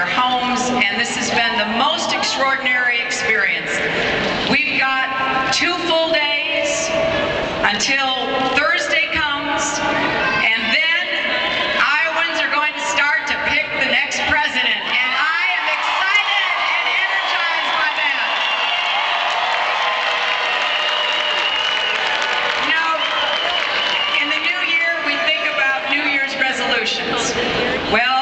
their homes, and this has been the most extraordinary experience. We've got two full days until Thursday comes, and then Iowans are going to start to pick the next president. And I am excited and energized by that. Now, in the new year, we think about New Year's resolutions. Well,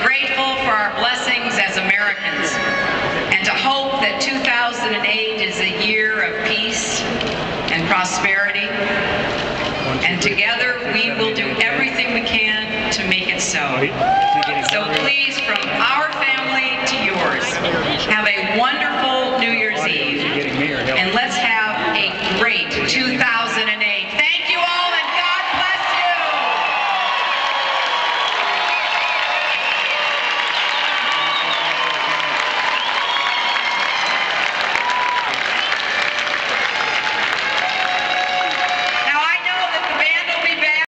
Grateful for our blessings as Americans, and to hope that 2008 is a year of peace and prosperity. And together, we will do everything we can to make it so. So please, from our family to yours, have a wonderful New Year's Eve. And let's have a great 2008.